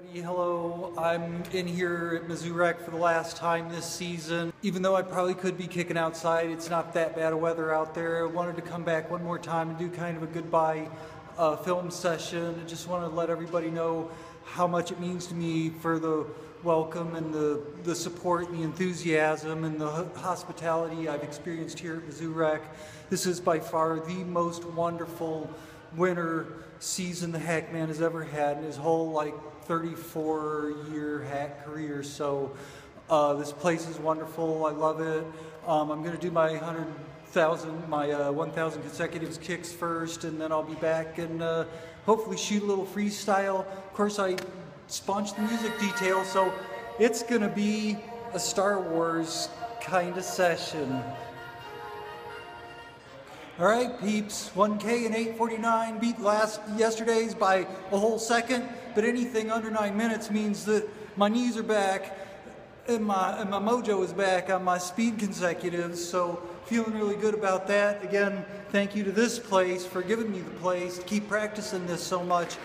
everybody. Hello. I'm in here at Mizzou for the last time this season. Even though I probably could be kicking outside, it's not that bad of weather out there. I wanted to come back one more time and do kind of a goodbye uh, film session. I just want to let everybody know how much it means to me for the welcome and the, the support and the enthusiasm and the hospitality I've experienced here at Mizzou. This is by far the most wonderful winter season the Hackman has ever had in his whole like 34 year hack career. So uh, this place is wonderful. I love it. Um, I'm going to do my 100,000, my uh, 1,000 consecutive kicks first, and then I'll be back and uh, hopefully shoot a little freestyle. Of course, I sponged the music detail, so it's going to be a Star Wars kind of session. All right, peeps, 1K and 849 beat last yesterday's by a whole second, but anything under nine minutes means that my knees are back and my, and my mojo is back on my speed consecutives, so feeling really good about that. Again, thank you to this place for giving me the place to keep practicing this so much.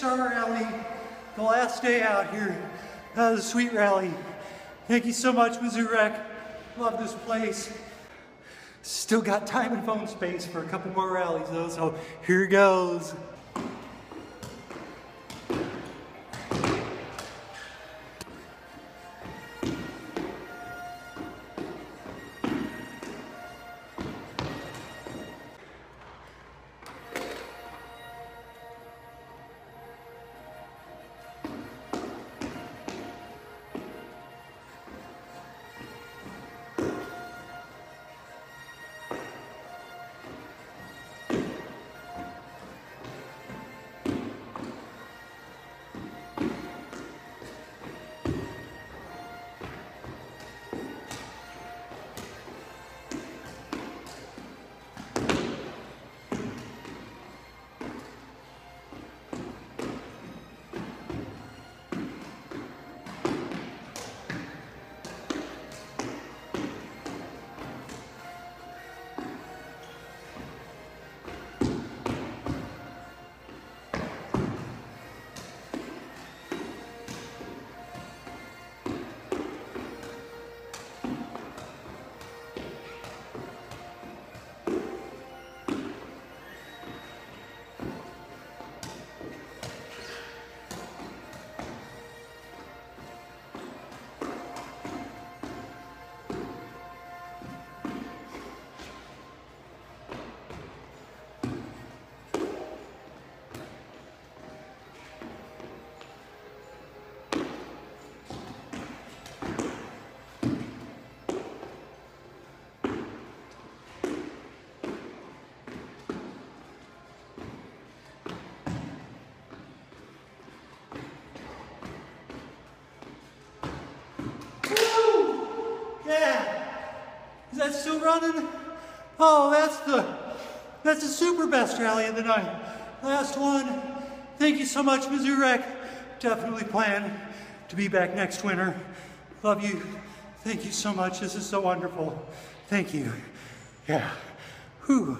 Star rally, the last day out here. Uh, Was a sweet rally. Thank you so much, Mizzou Rec. Love this place. Still got time and phone space for a couple more rallies though, so here goes. Running? Oh, that's the, that's the super best rally of the night. Last one. Thank you so much, Mizzou Rec. Definitely plan to be back next winter. Love you. Thank you so much. This is so wonderful. Thank you. Yeah. Whew.